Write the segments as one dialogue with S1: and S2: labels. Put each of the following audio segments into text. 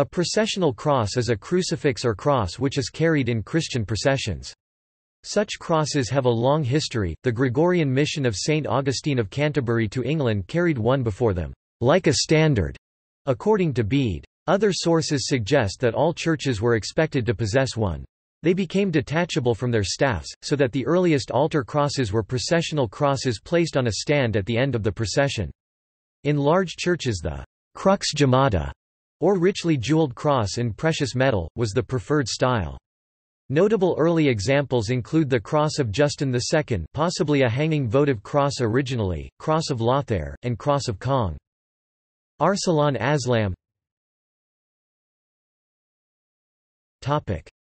S1: A processional cross is a crucifix or cross which is carried in Christian processions. Such crosses have a long history. The Gregorian mission of St. Augustine of Canterbury to England carried one before them, like a standard, according to Bede. Other sources suggest that all churches were expected to possess one. They became detachable from their staffs, so that the earliest altar crosses were processional crosses placed on a stand at the end of the procession. In large churches the crux gemmata, or richly jeweled cross in precious metal, was the preferred style. Notable early examples include the Cross of Justin II possibly a hanging votive cross originally, Cross of Lothair, and Cross of Cong. Arsalan Aslam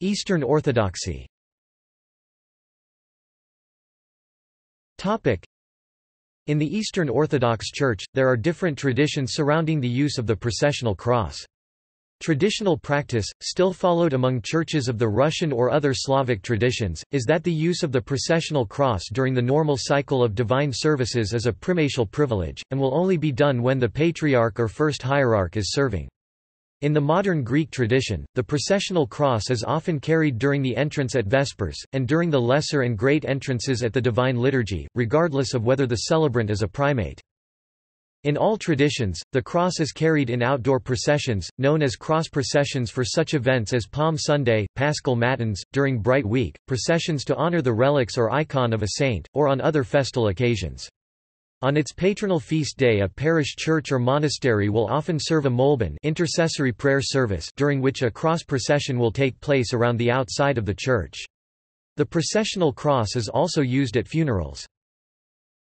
S1: Eastern Orthodoxy in the Eastern Orthodox Church, there are different traditions surrounding the use of the processional cross. Traditional practice, still followed among churches of the Russian or other Slavic traditions, is that the use of the processional cross during the normal cycle of divine services is a primatial privilege, and will only be done when the patriarch or first hierarch is serving. In the modern Greek tradition, the processional cross is often carried during the entrance at Vespers, and during the lesser and great entrances at the Divine Liturgy, regardless of whether the celebrant is a primate. In all traditions, the cross is carried in outdoor processions, known as cross processions for such events as Palm Sunday, Paschal Matins, during Bright Week, processions to honor the relics or icon of a saint, or on other festal occasions. On its patronal feast day a parish church or monastery will often serve a moleben intercessory prayer service during which a cross procession will take place around the outside of the church. The processional cross is also used at funerals.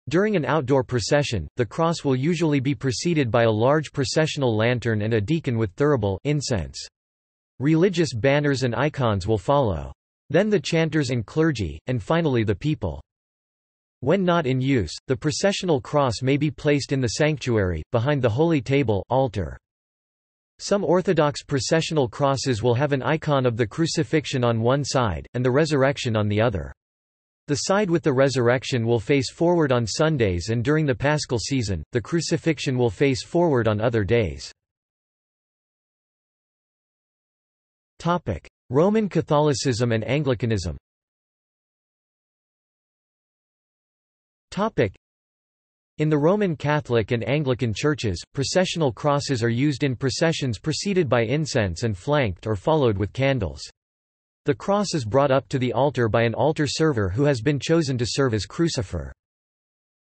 S1: During an outdoor procession, the cross will usually be preceded by a large processional lantern and a deacon with thurible incense. Religious banners and icons will follow. Then the chanters and clergy, and finally the people. When not in use, the processional cross may be placed in the sanctuary, behind the holy table altar. Some Orthodox processional crosses will have an icon of the crucifixion on one side, and the resurrection on the other. The side with the resurrection will face forward on Sundays and during the Paschal season, the crucifixion will face forward on other days. Roman Catholicism and Anglicanism In the Roman Catholic and Anglican churches, processional crosses are used in processions preceded by incense and flanked or followed with candles. The cross is brought up to the altar by an altar server who has been chosen to serve as crucifer.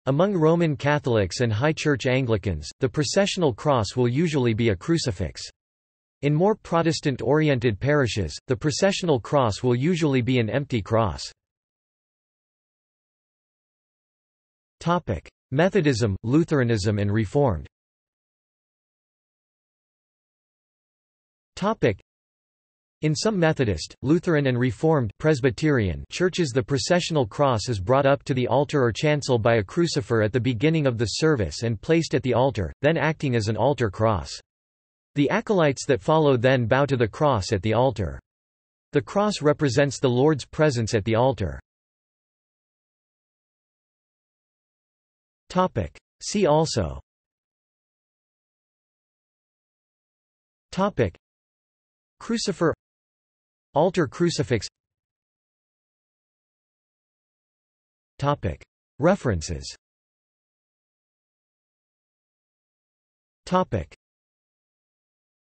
S1: Among Roman Catholics and High Church Anglicans, the processional cross will usually be a crucifix. In more Protestant-oriented parishes, the processional cross will usually be an empty cross. Topic: Methodism, Lutheranism and Reformed. Topic: in some Methodist, Lutheran and Reformed Presbyterian churches the processional cross is brought up to the altar or chancel by a crucifer at the beginning of the service and placed at the altar, then acting as an altar cross. The acolytes that follow then bow to the cross at the altar. The cross represents the Lord's presence at the altar. Topic. See also Topic. Crucifer Altar crucifix Topic. References Topic.